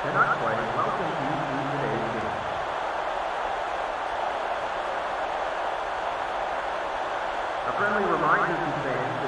cannot play, welcome to today's game. A friendly reminder to fans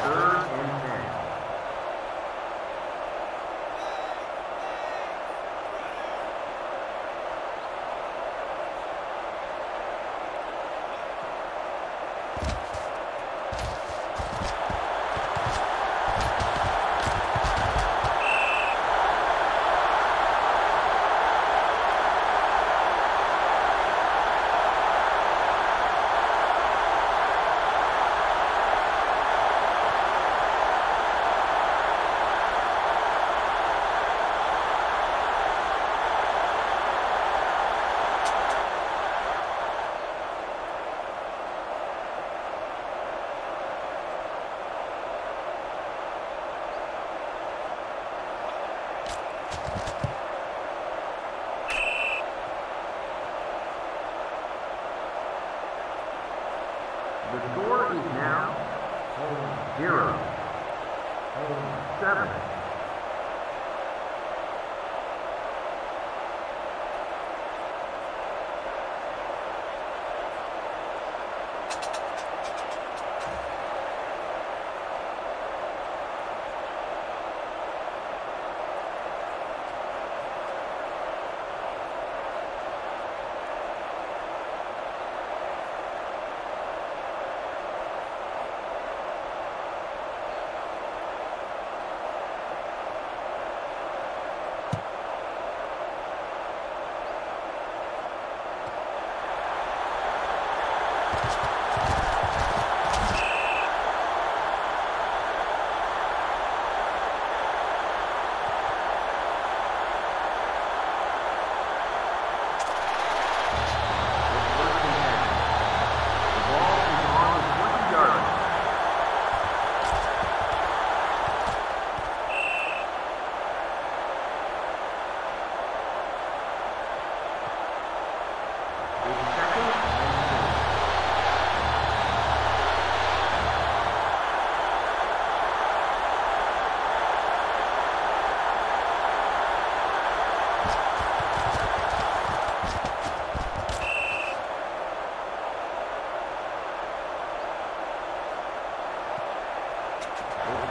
Third and ten.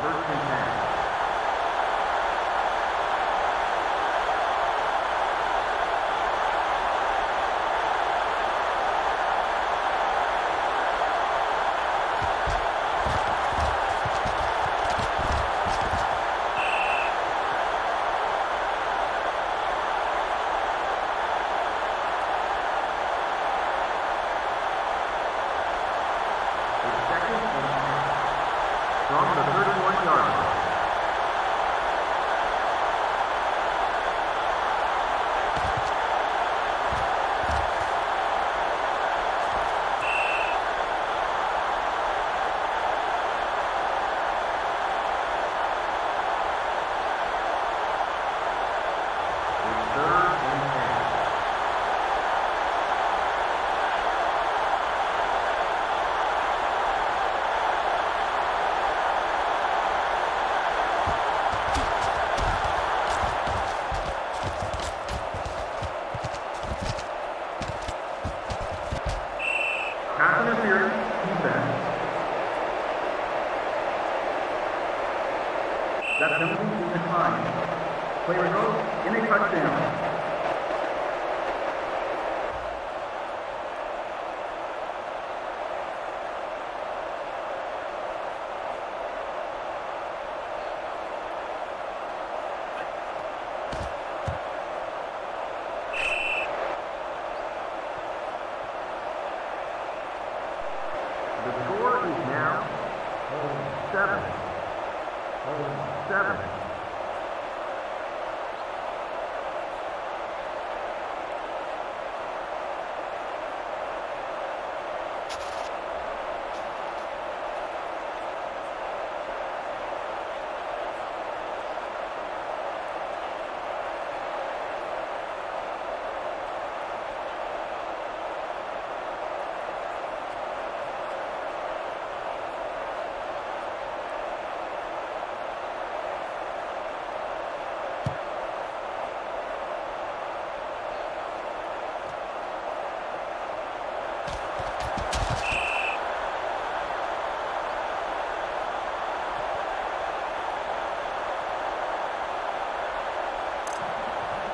Berkeley That's the move to the. Player goes in a touchdown.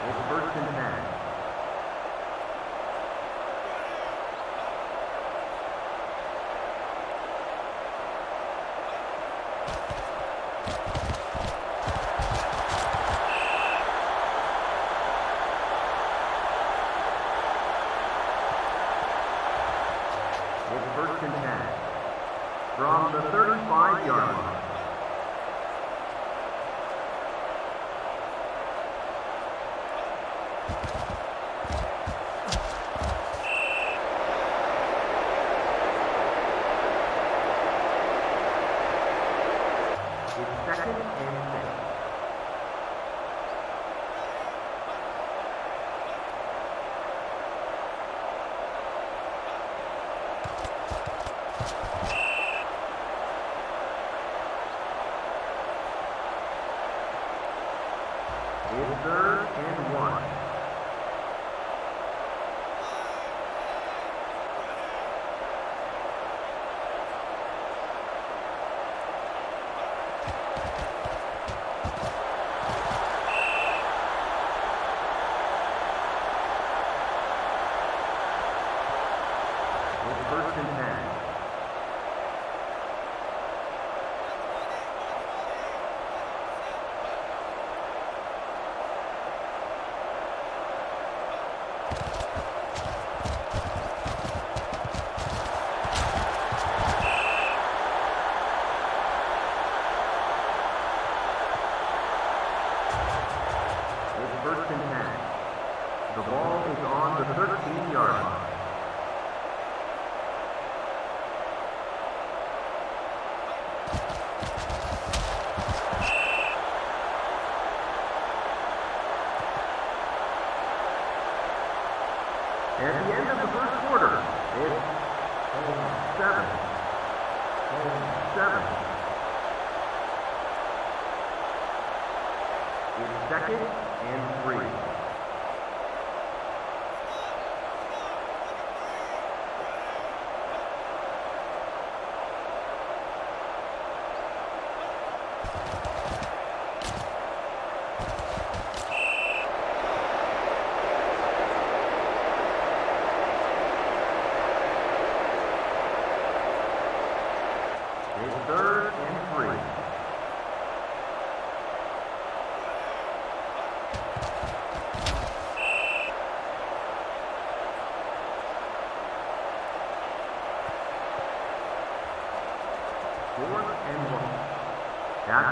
Over first and 10.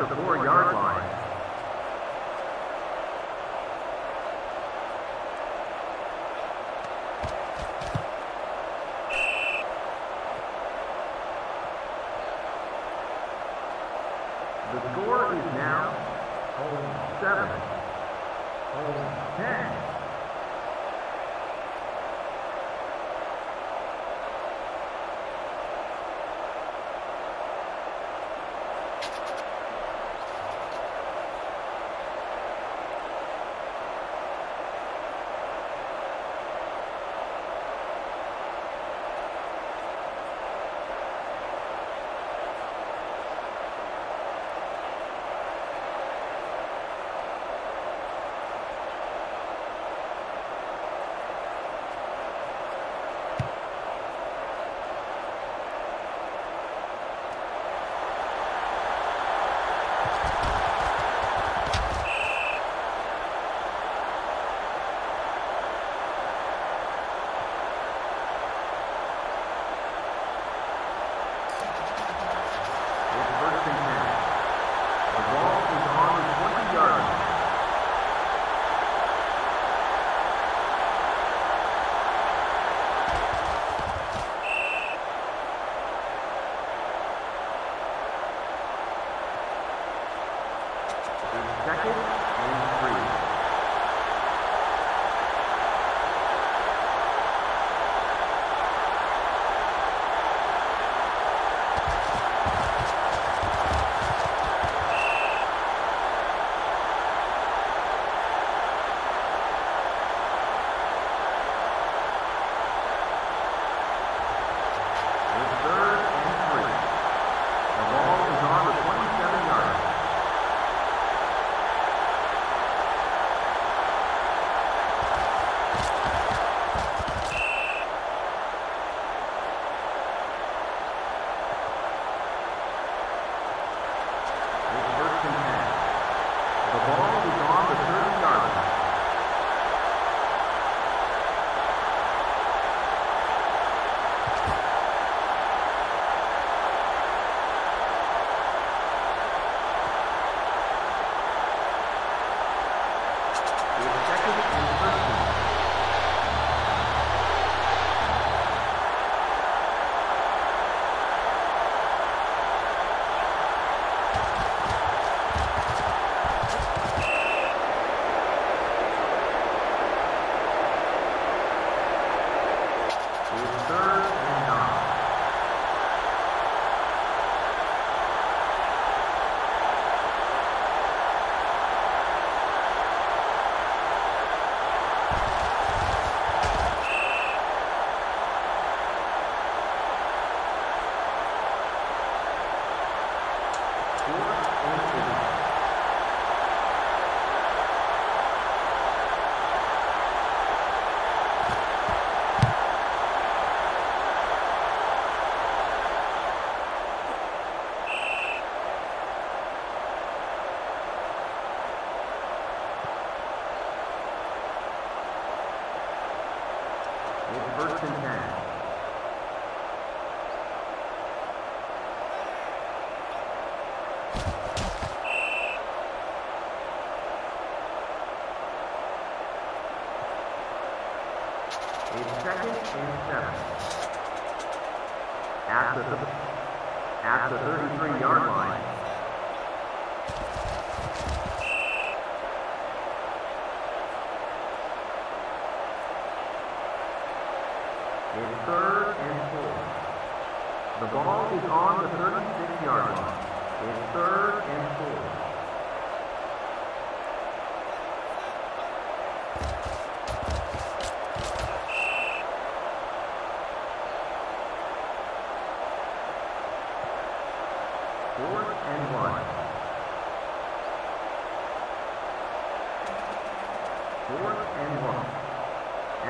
The four-yard line.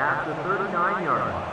At the 39-yard line.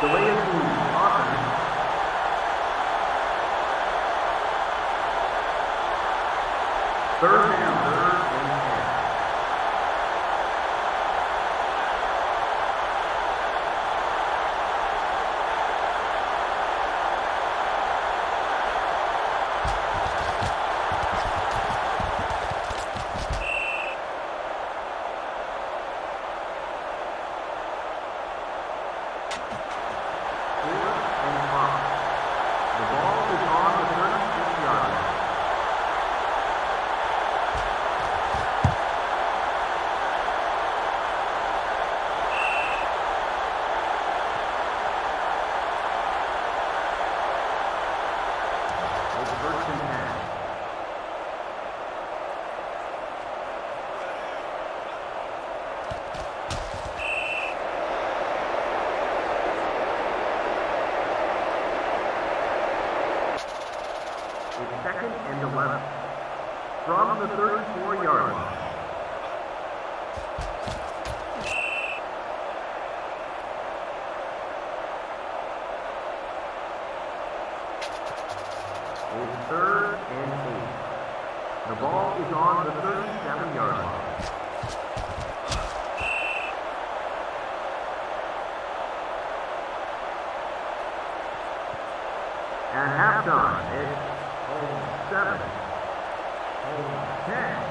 Delay of move, Hawker. Third down, is third and eight. The ball is on the 37-yard line. At halftime, it's 7, 10,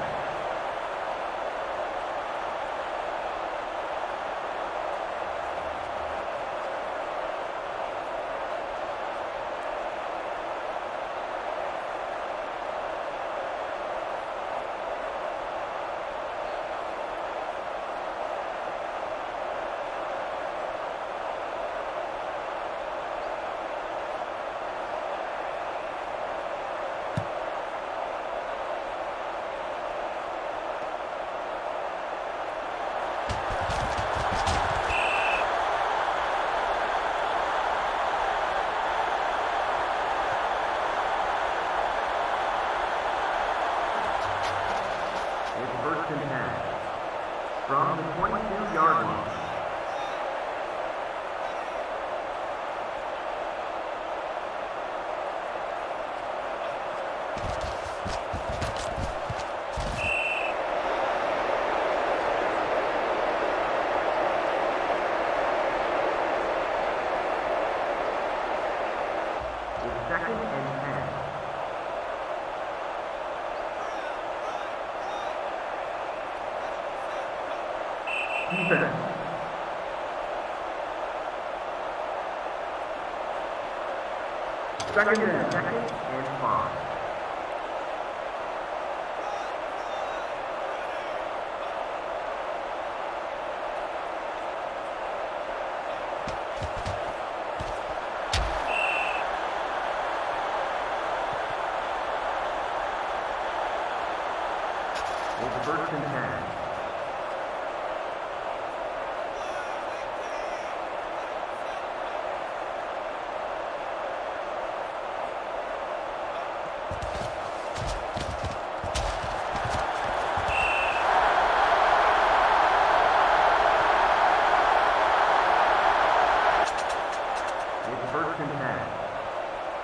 Second.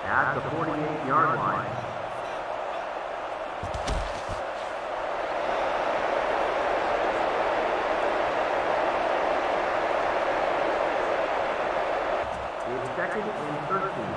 at the 48-yard line. It's second and 13.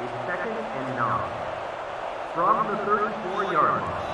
It's second and nine. From the 34-yard line.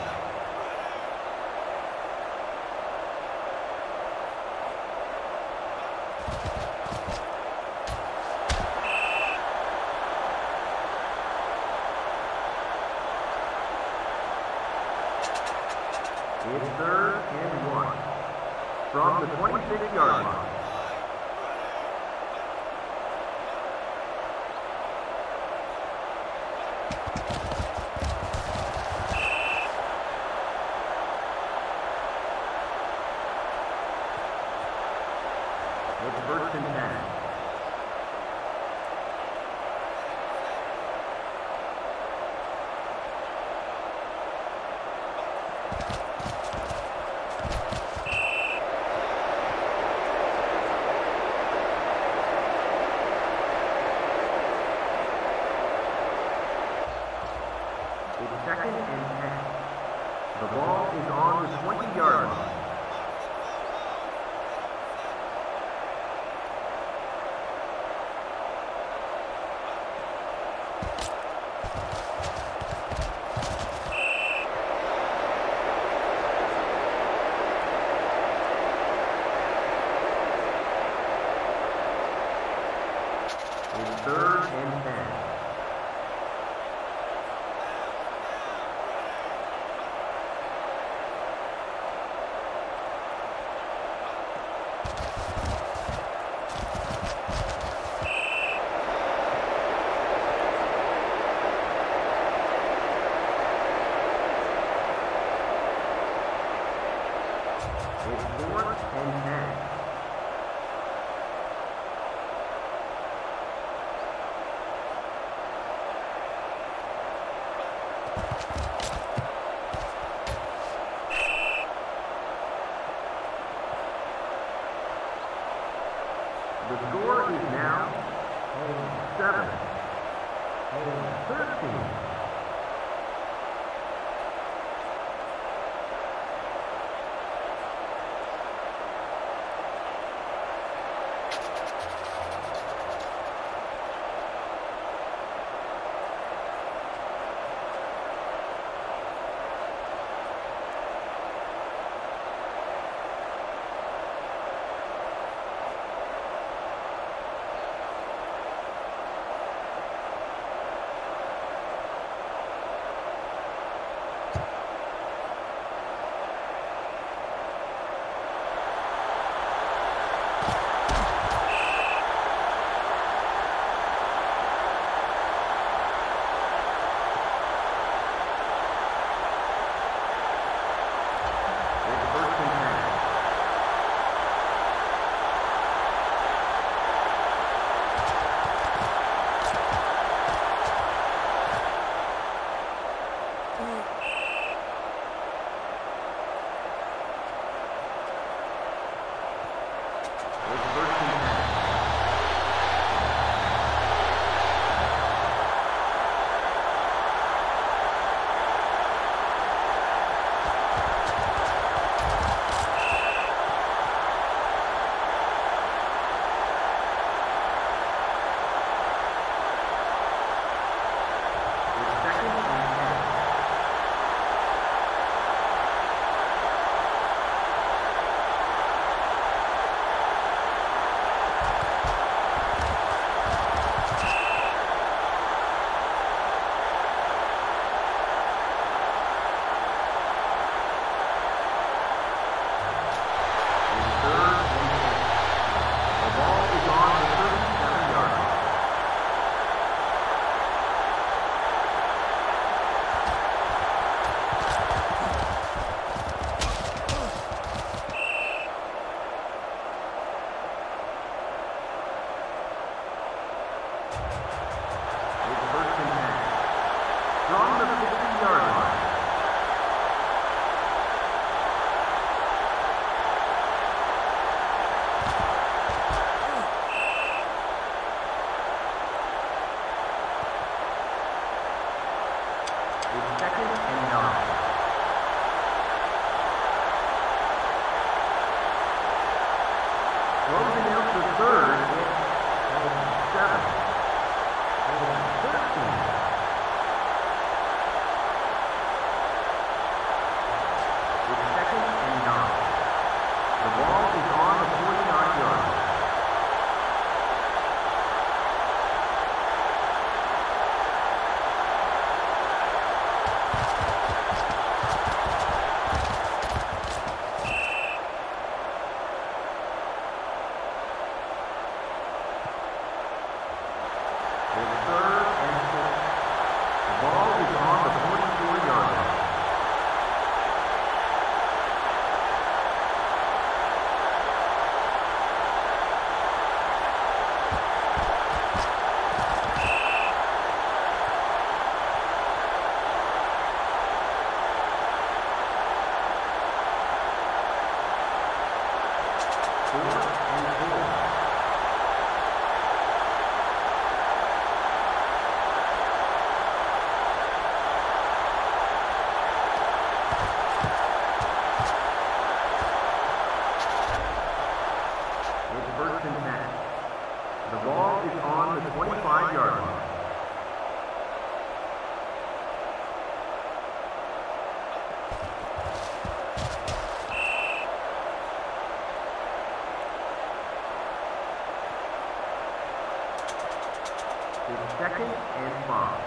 second and five.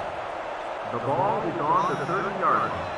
The ball is on the 30-yard line.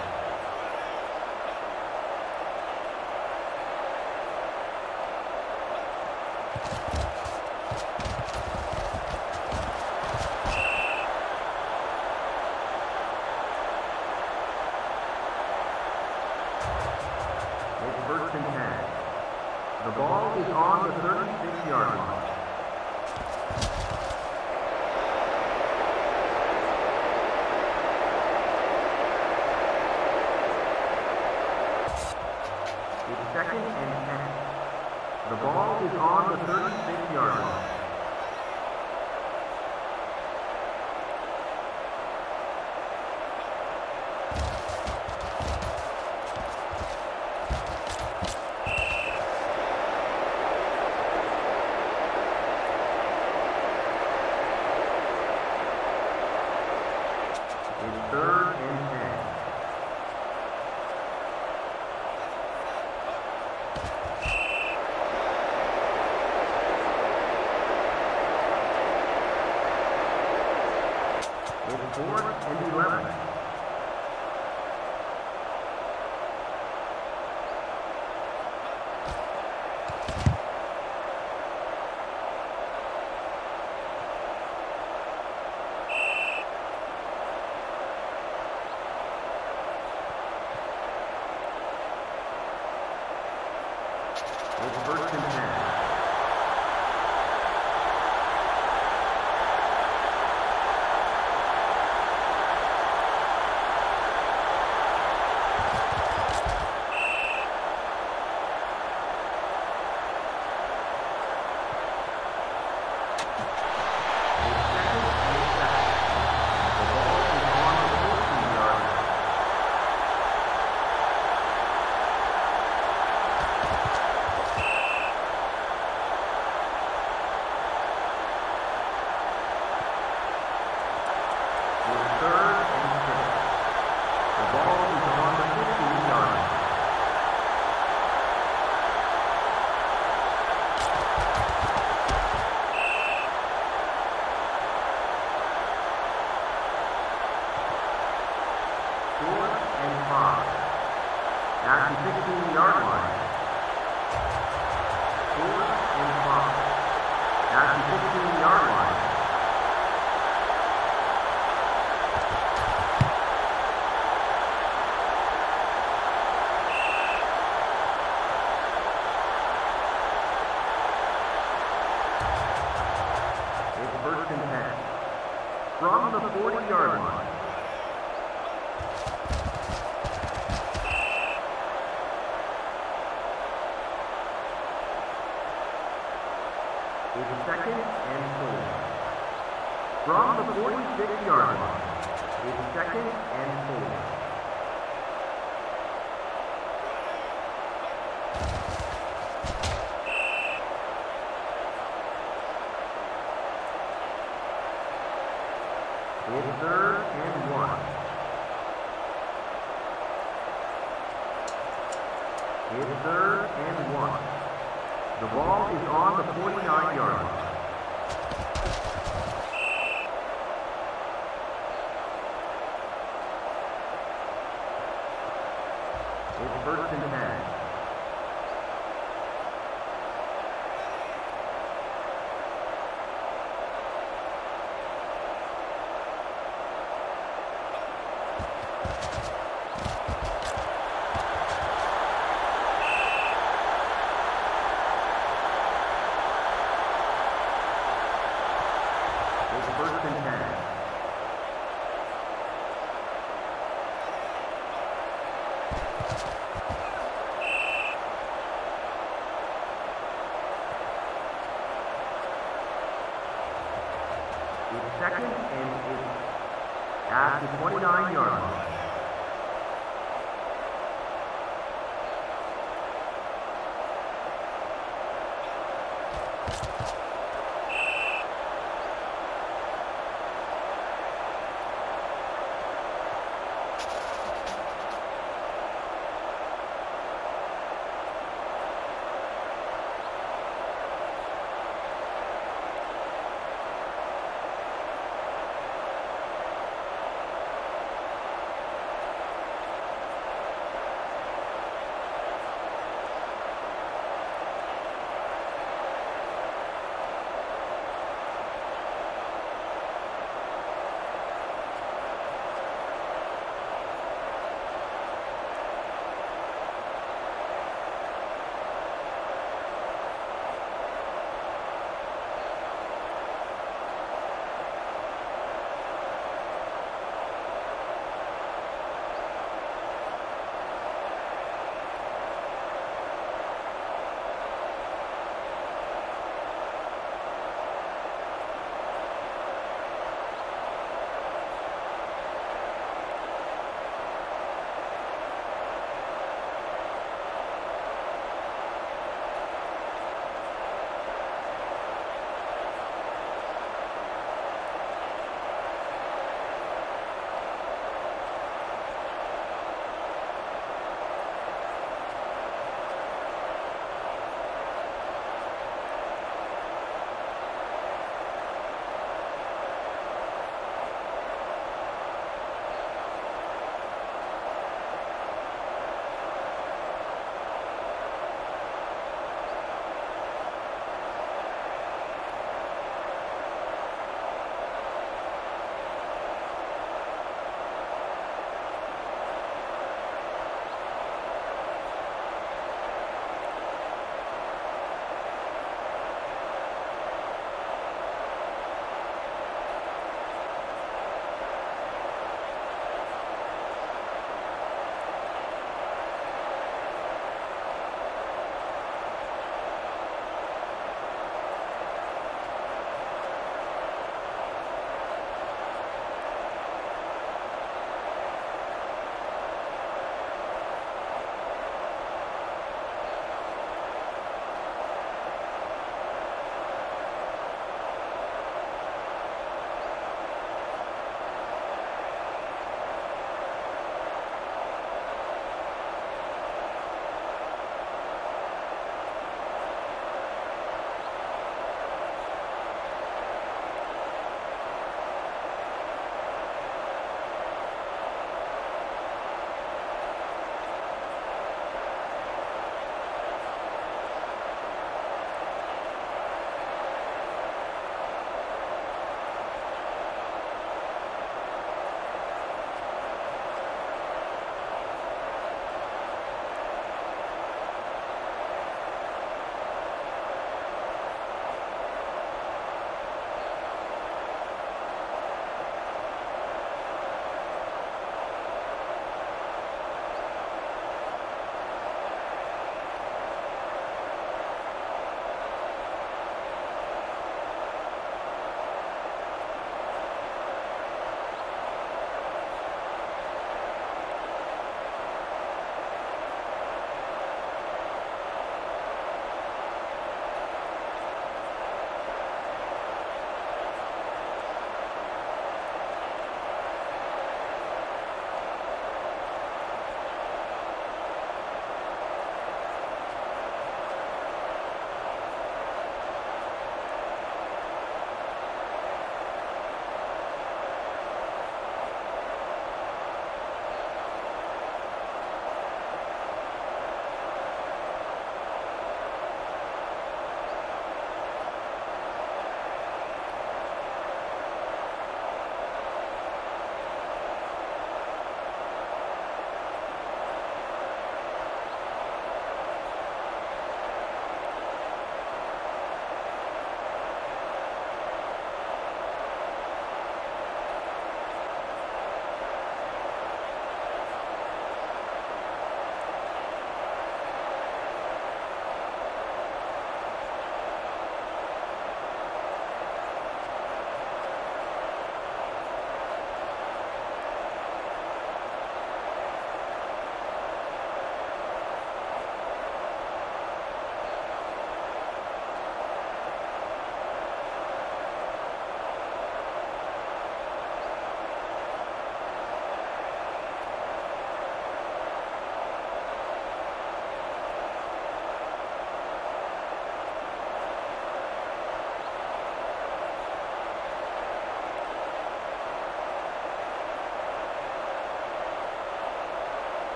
fourth and 11. It's third and one. The ball is on the 49-yard line.